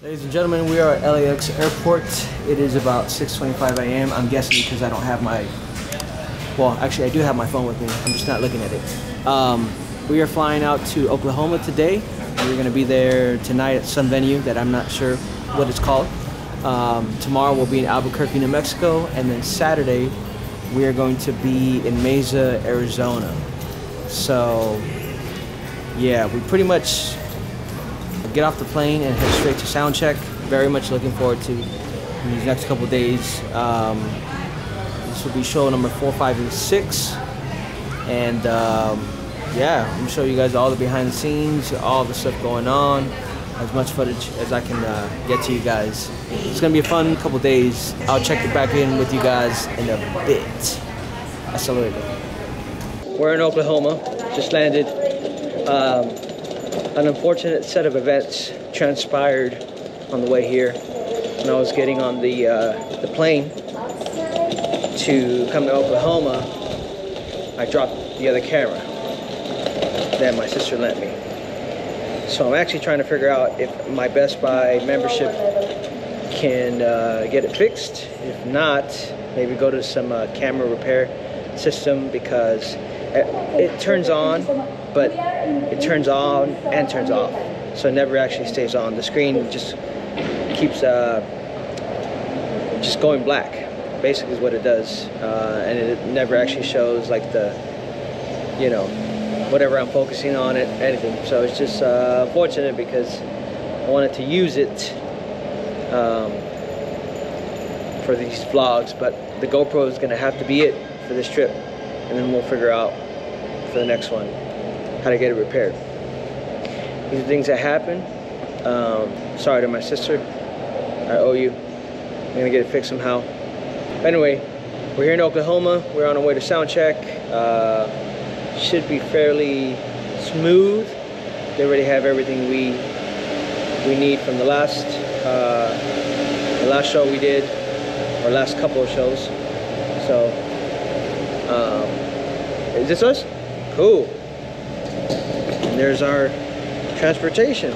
Ladies and gentlemen, we are at LAX airport. It is about 6.25 a.m. I'm guessing because I don't have my, well, actually I do have my phone with me. I'm just not looking at it. Um, we are flying out to Oklahoma today. We're gonna be there tonight at some venue that I'm not sure what it's called. Um, tomorrow we'll be in Albuquerque, New Mexico, and then Saturday we are going to be in Mesa, Arizona. So, yeah, we pretty much get off the plane and head straight to sound check. Very much looking forward to these next couple days. Um, this will be show number four, five, and six. And um, yeah, I'm gonna show you guys all the behind the scenes, all the stuff going on, as much footage as I can uh, get to you guys. It's gonna be a fun couple days. I'll check it back in with you guys in a bit. Hasta. We're in Oklahoma, just landed. Um, an unfortunate set of events transpired on the way here when I was getting on the uh, the plane to come to Oklahoma. I dropped the other camera that my sister lent me. So I'm actually trying to figure out if my Best Buy membership can uh, get it fixed. If not, maybe go to some uh, camera repair system because it, it turns on, but it turns on and turns off. So it never actually stays on. The screen just keeps uh, just going black, basically is what it does. Uh, and it never actually shows like the, you know, whatever I'm focusing on it, anything. So it's just uh, unfortunate because I wanted to use it um, for these vlogs, but the GoPro is gonna have to be it for this trip. And then we'll figure out for the next one how to get it repaired. These are things that happen. Um, sorry to my sister. I owe you. I'm gonna get it fixed somehow. Anyway, we're here in Oklahoma. We're on our way to sound check. Uh, should be fairly smooth. They already have everything we we need from the last uh, the last show we did, or last couple of shows. So, um, is this us? Cool. There's our transportation.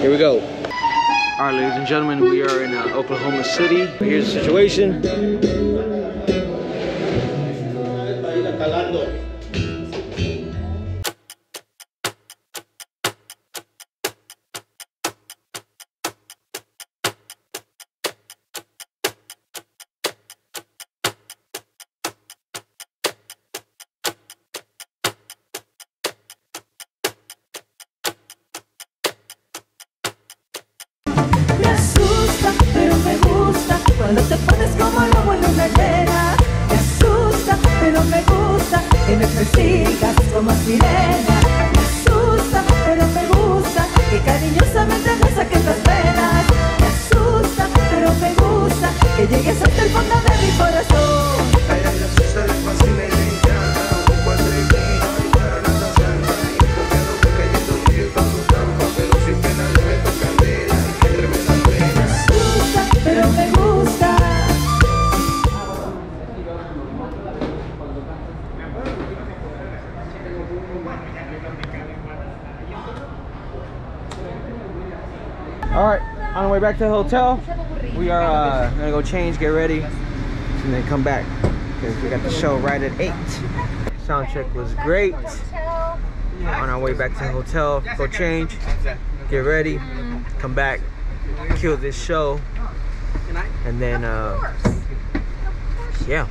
Here we go. All right, ladies and gentlemen, we are in uh, Oklahoma City. Here's the situation. On the way back to the hotel, we are uh, gonna go change, get ready, and then come back because we got the show right at eight. Sound check was great. On our way back to the hotel, go change, get ready, come back, kill this show, and then uh, yeah.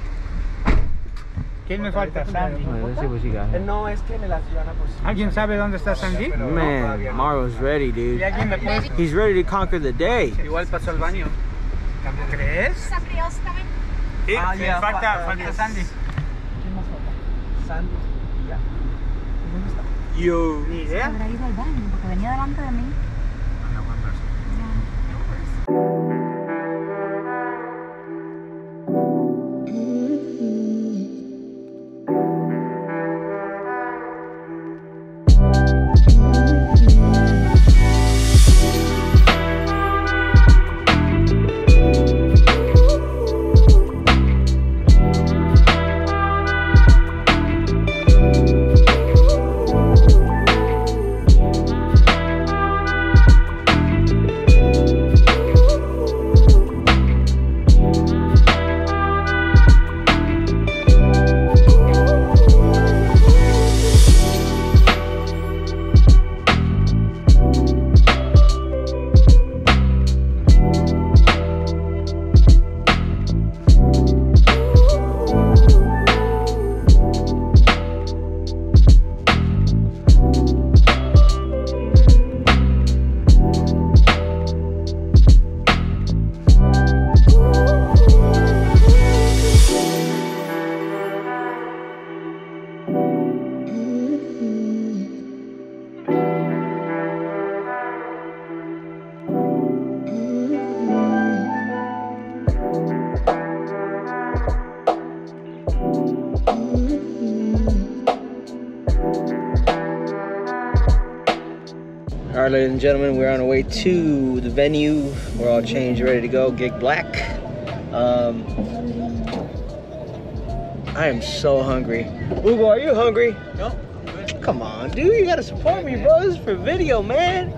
¿Quién me falta? Sandy. Let's see what you got. here. No, es que en la ciudad pues ¿Alguien sabe dónde está Sandy? Man, Mario's ready, ¿Y dude. me? He's ready to conquer the day. Igual pasó al baño. ¿Crees? Sí, Ah, sí, ya, falta, falta, falta yes. Sandy. Sandy ya ¿Dónde está? Yo. Ni idea. Habrá ido al baño porque venía delante de mí. And gentlemen, we're on our way to the venue. We're all changed, ready to go. Gig Black. Um, I am so hungry. Ugo, are you hungry? No. Come on, dude. You gotta support me, bro. This is for video, man.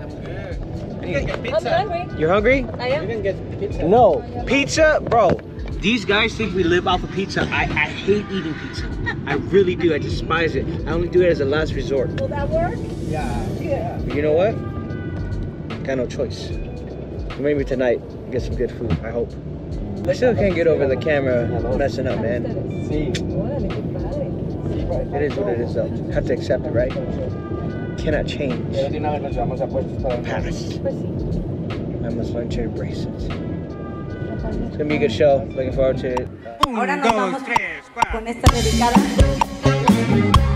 You can get I'm pizza. hungry. You're hungry? I am. You am. can get pizza. No. Pizza? Bro, these guys think we live off of pizza. I, I hate eating pizza. I really do. I despise it. I only do it as a last resort. Will that work? Yeah. Yeah. You know what? Got no choice. Maybe tonight, get some good food, I hope. I still can't get over the camera messing up, man. Sí. Órale. It is what it is, though. Have to accept it, right? Cannot change. Pero de una vez nos llevamos a puestos para Past. Pues sí. I must learn to embrace it. It's gonna be a good show. Looking forward to it. Ahora nos vamos con esta dedicada.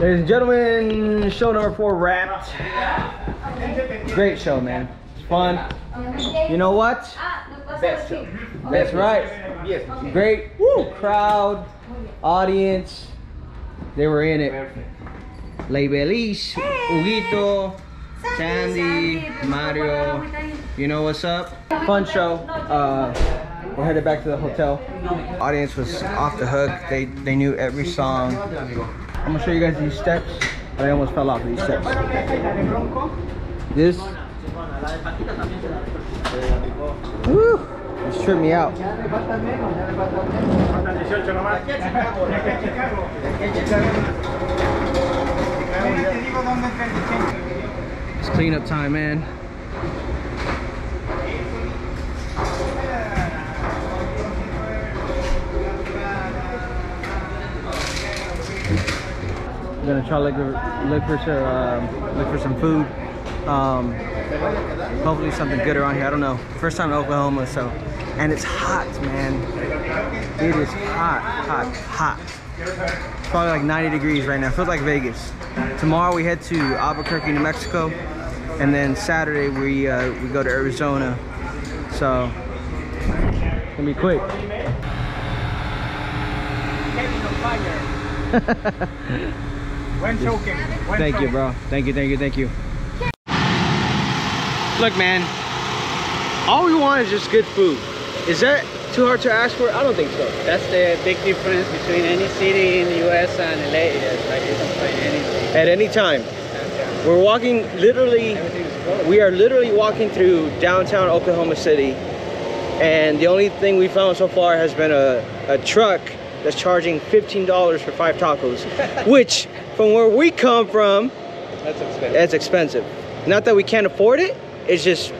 Ladies and gentlemen, show number four wrapped. Great show, man. It's fun. You know what? That's right. Yes. Great crowd, audience. They were in it. Ley Belis, Huguito, Sandy, Mario. You know what's up? Fun show. Uh, we're headed back to the hotel. Audience was off the hook. They they knew every song. I'm gonna show you guys these steps. I almost fell off these steps. This. Woo! This tripped me out. It's cleanup time, man. Gonna try to look look for some um, look for some food. Um, hopefully something good around here. I don't know. First time in Oklahoma, so and it's hot, man. It is hot, hot, hot. It's probably like 90 degrees right now. Feels like Vegas. Tomorrow we head to Albuquerque, New Mexico, and then Saturday we uh, we go to Arizona. So it's gonna be quick. Buen choking. Buen Thank you, bro. Thank you, thank you, thank you. Look, man. All we want is just good food. Is that too hard to ask for? I don't think so. That's the big difference between any city in the US and LA. Like you can find anything. At any time. We're walking literally, we are literally walking through downtown Oklahoma City. And the only thing we found so far has been a, a truck that's charging $15 for five tacos, which from where we come from, That's expensive. that's expensive. Not that we can't afford it, it's just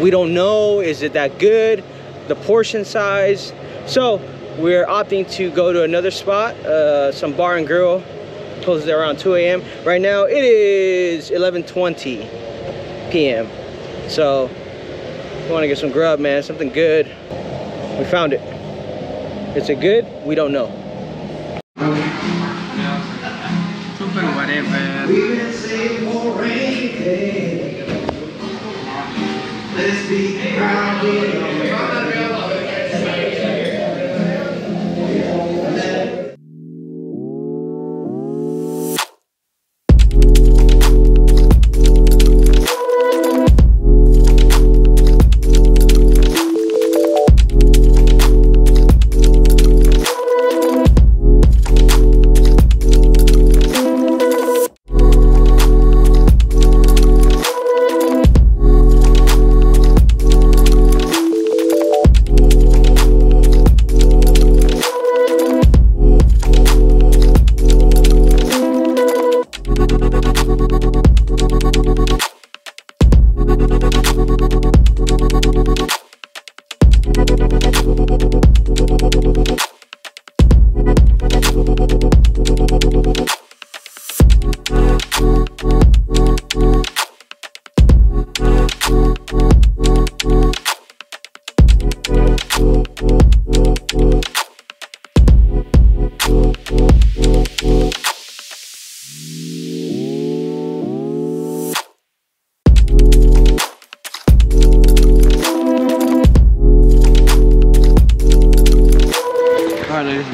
we don't know is it that good, the portion size. So we're opting to go to another spot, uh, some bar and grill, closes around 2 a.m. Right now it is 11:20 p.m. So we want to get some grub, man, something good. We found it. Is it good? We don't know.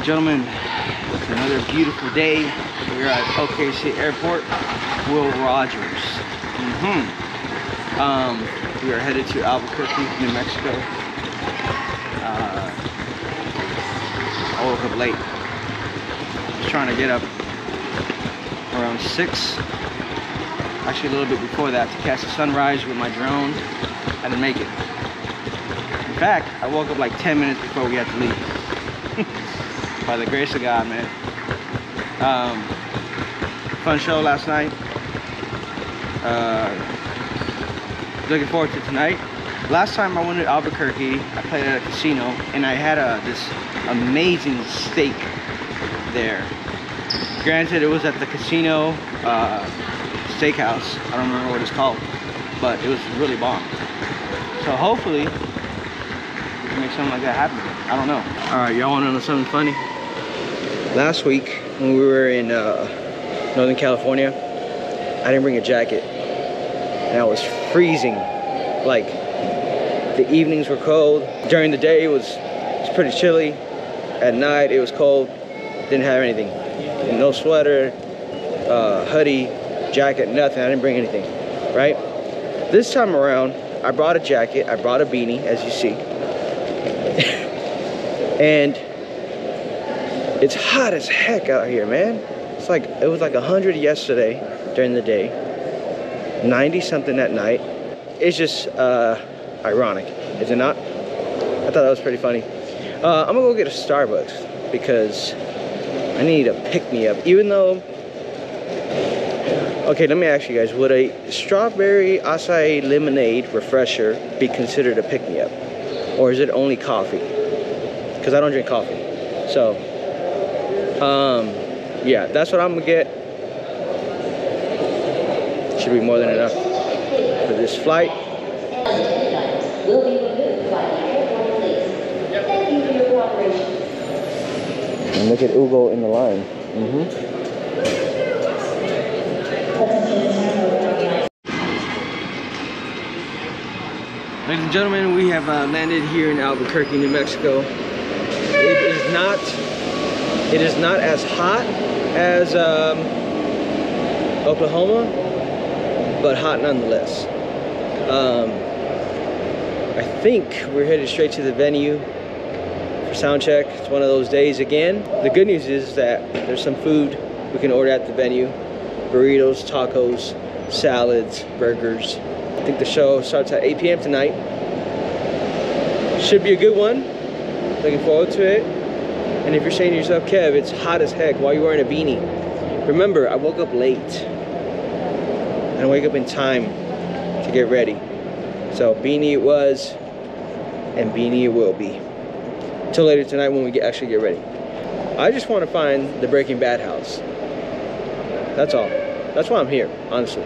And gentlemen, it's another beautiful day. We're at OKC Airport. Will Rogers. hmm Um, we are headed to Albuquerque, New Mexico. Uh, I woke up late. Was trying to get up around six. Actually, a little bit before that to catch the sunrise with my drone. I didn't make it. In fact, I woke up like 10 minutes before we had to leave by the grace of God, man. Um, fun show last night. Uh, looking forward to tonight. Last time I went to Albuquerque, I played at a casino, and I had a, this amazing steak there. Granted, it was at the casino uh, steakhouse. I don't remember what it's called, but it was really bomb. So hopefully, we can make something like that happen. I don't know. All right, y'all want to know something funny? Last week, when we were in uh, Northern California, I didn't bring a jacket. And I was freezing. Like, the evenings were cold. During the day, it was, it was pretty chilly. At night, it was cold. Didn't have anything. No sweater, uh, hoodie, jacket, nothing. I didn't bring anything, right? This time around, I brought a jacket. I brought a beanie, as you see. and it's hot as heck out here, man. It's like, it was like 100 yesterday during the day, 90 something at night. It's just uh, ironic, is it not? I thought that was pretty funny. Uh, I'm gonna go get a Starbucks because I need a pick me up, even though. Okay, let me ask you guys: Would a strawberry acai lemonade refresher be considered a pick me up, or is it only coffee? Because I don't drink coffee, so um, yeah, that's what I'm gonna get. Should be more than enough for this flight. And look at Ugo in the line. Mm-hmm. Ladies and gentlemen, we have uh, landed here in Albuquerque, New Mexico. It is not, it is not as hot as um, Oklahoma, but hot nonetheless. Um, I think we're headed straight to the venue for sound check. It's one of those days again. The good news is that there's some food we can order at the venue. Burritos, tacos, salads, burgers. I think the show starts at 8 p.m. tonight. Should be a good one. Looking forward to it. And if you're saying to yourself, Kev, it's hot as heck, why are you wearing a beanie? Remember, I woke up late. And I wake up in time to get ready. So beanie it was, and beanie it will be till later tonight when we get, actually get ready. I just want to find the Breaking Bad house. That's all. That's why I'm here, honestly.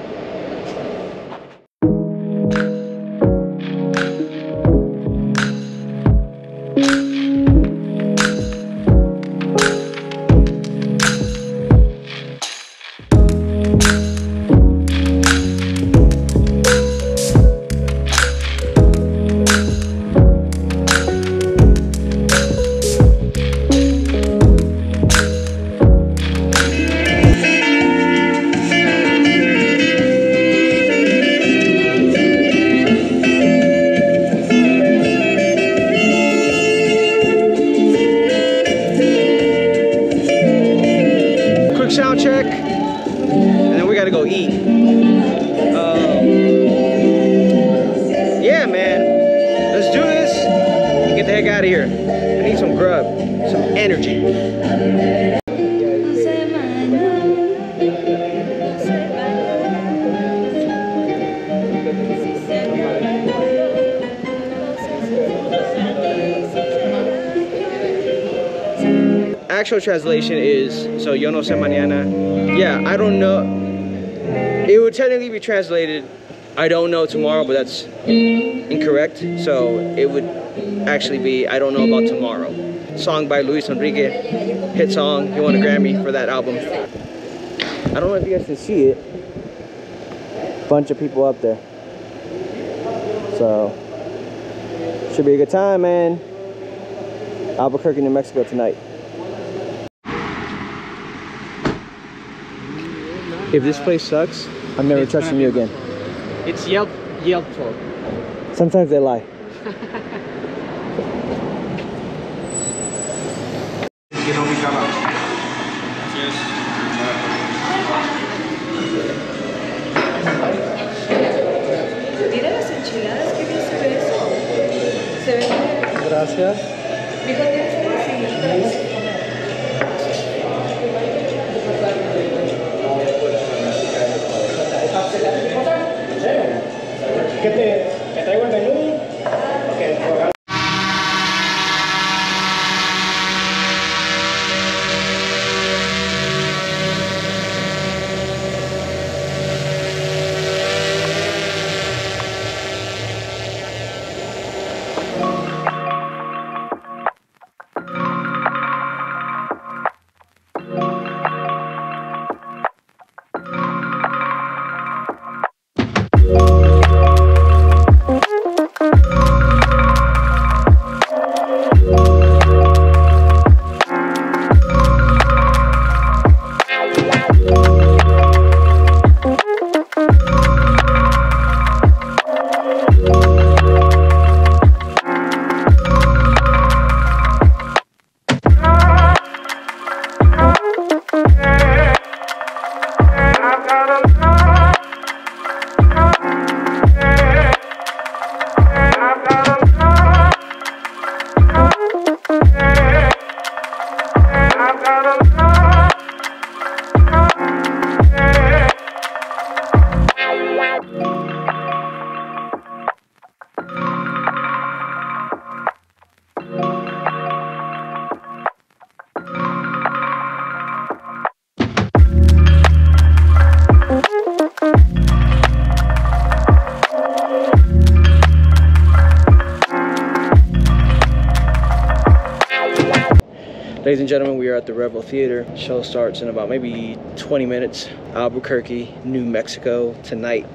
Actual translation is so yo no sé mañana. Yeah, I don't know. It would technically be translated I don't know tomorrow, but that's incorrect. So it would actually be I don't know about tomorrow. Song by Luis Enrique, hit song. He won a Grammy for that album. I don't know if you guys can see it. Bunch of people up there. So should be a good time, man. Albuquerque, New Mexico tonight. If this place sucks, I'm never trusting you again. It's Yelp Yelp fault. Sometimes they lie. Quiero mi cama. Mira las enchiladas, qué bien se ve eso. Se ve. Gracias. Mijo, tienes que ¿Qué Ladies and gentlemen, we are at the Revel Theater. Show starts in about maybe 20 minutes. Albuquerque, New Mexico tonight.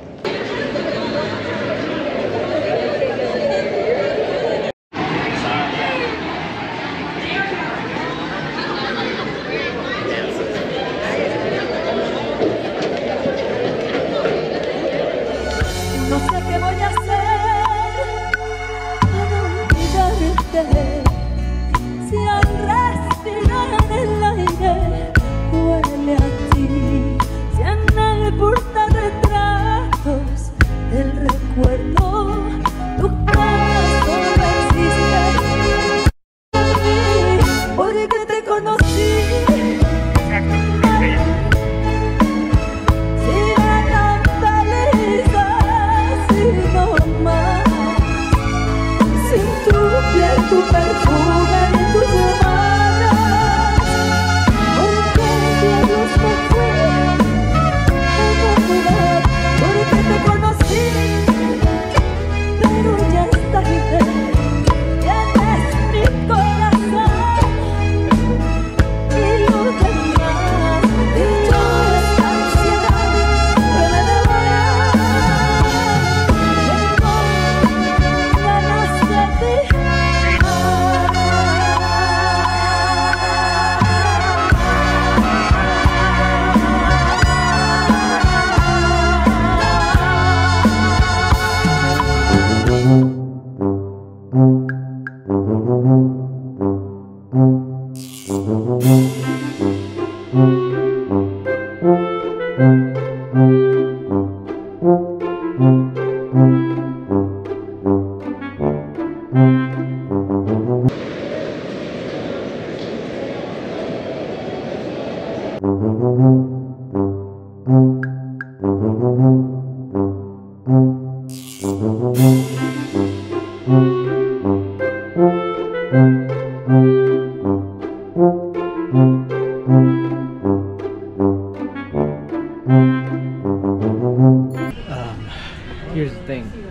Here's the thing.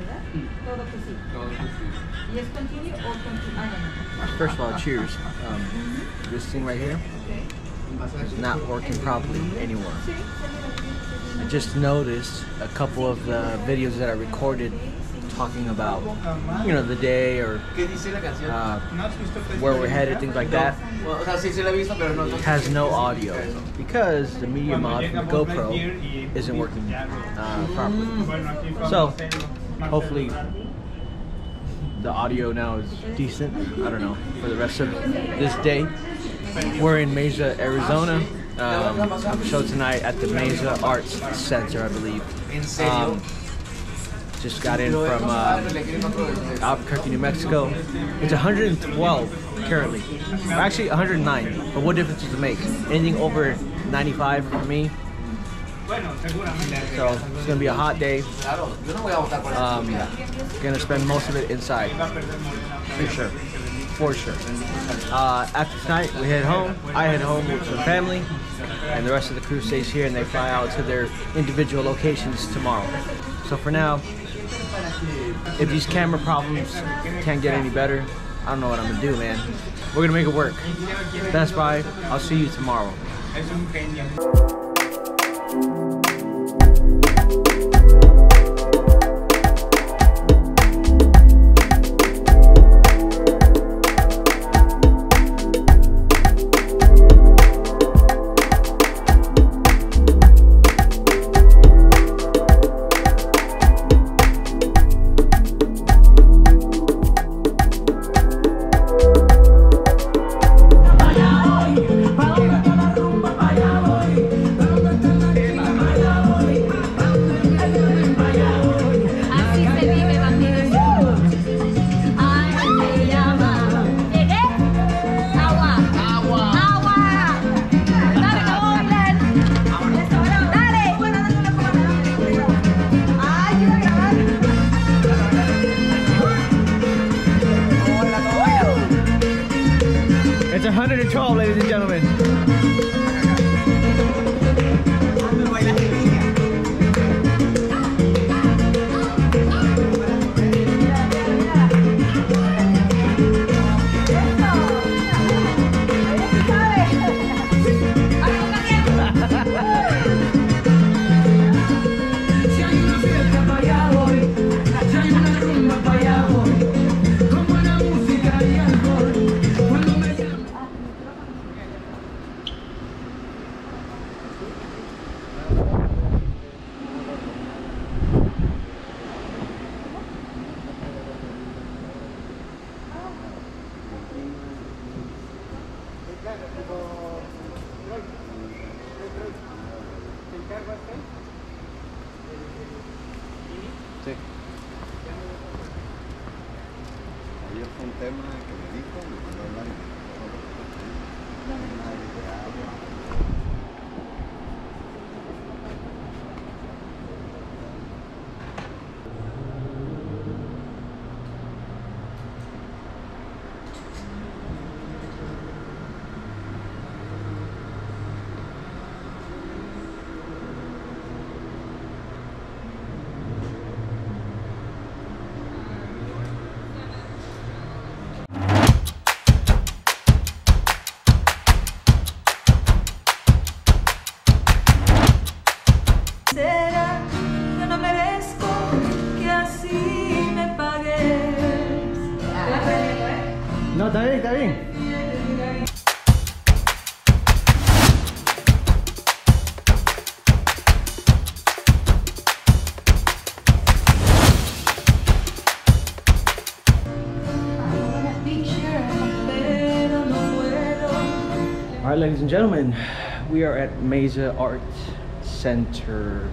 First of all, cheers. Um, this thing right here is not working properly anymore. I just noticed a couple of the videos that I recorded talking about, you know, the day or uh, where we're headed, things like that. Has no audio because the media mod from the GoPro isn't working uh, properly. So, hopefully, the audio now is decent. I don't know for the rest of this day. We're in Mesa, Arizona. Um, show tonight at the Mesa Arts Center, I believe. Um, just got in from uh, Albuquerque, New Mexico. It's 112 currently. Actually, 109. But what difference does it make? Anything over 95 for me. So it's gonna be a hot day. Um, gonna spend most of it inside, for sure, for sure. Uh, after tonight, we head home. I head home with some family, and the rest of the crew stays here, and they fly out to their individual locations tomorrow. So for now, if these camera problems can't get any better, I don't know what I'm gonna do, man. We're gonna make it work. Best Buy. I'll see you tomorrow. Gentlemen, we are at Mesa Art Center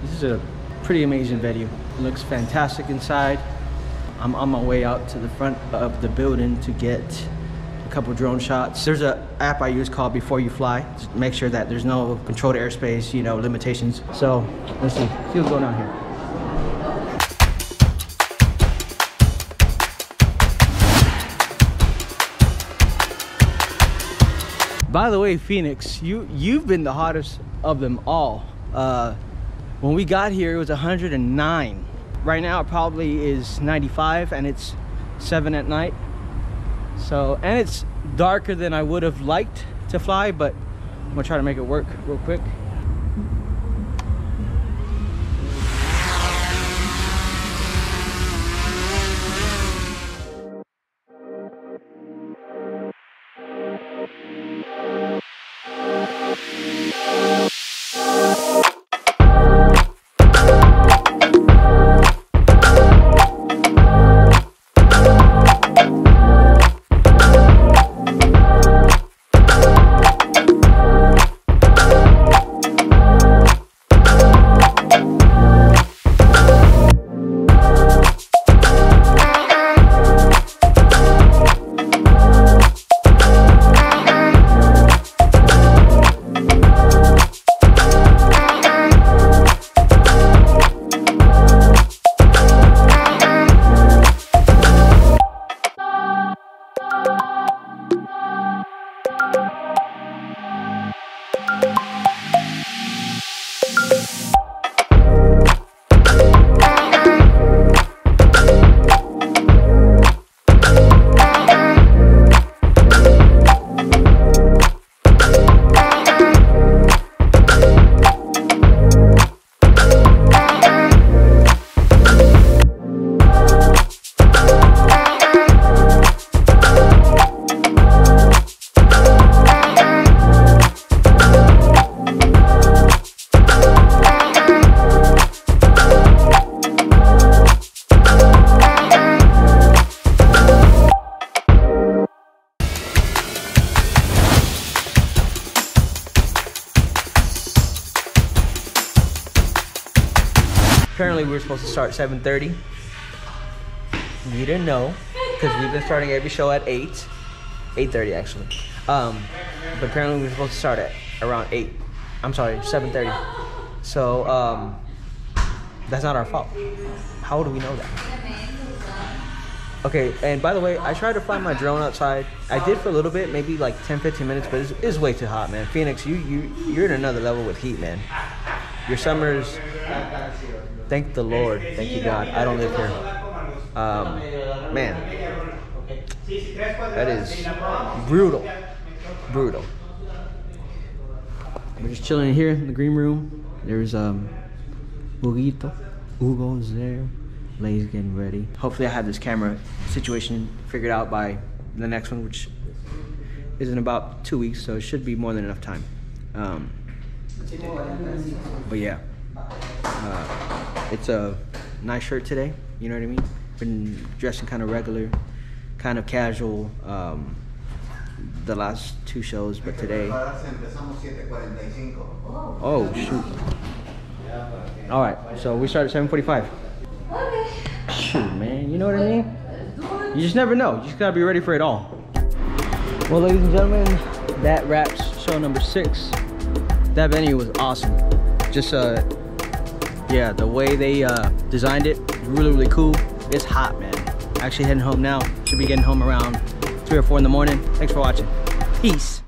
This is a pretty amazing venue. It looks fantastic inside. I'm on my way out to the front of the building to get a couple drone shots. There's an app I use called Before You Fly. Just make sure that there's no controlled airspace, you know, limitations. So let's see, see what's going on here. By the way, Phoenix, you you've been the hottest of them all. Uh, when we got here, it was 109. Right now, it probably is 95, and it's seven at night. So, and it's darker than I would have liked to fly, but I'm gonna try to make it work real quick. Start 7:30. We didn't know because we've been starting every show at 8, 8:30 actually. Um, but apparently, we were supposed to start at around 8. I'm sorry, 7:30. So um, that's not our fault. How do we know that? Okay, and by the way, I tried to fly my drone outside. I did for a little bit, maybe like 10, 15 minutes, but it's, it's way too hot, man. Phoenix, you you you're in another level with heat, man. Your summers, thank the Lord, thank you God. I don't live here. Um, man, that is brutal, brutal. We're just chilling here in the green room. There's um, Huguito, Hugo's there. Lay's getting ready. Hopefully, I have this camera situation figured out by the next one, which is in about two weeks, so it should be more than enough time. Um, but yeah, uh, it's a nice shirt today. You know what I mean? Been dressing kind of regular, kind of casual. Um, the last two shows, but today. Oh shoot! All right, so we start at 7:45. Shoot, man, you know what I mean? You just never know. You just gotta be ready for it all. Well, ladies and gentlemen, that wraps show number six. That venue was awesome. Just uh, yeah, the way they uh, designed it, really, really cool. It's hot, man. Actually heading home now. Should be getting home around three or four in the morning. Thanks for watching. Peace.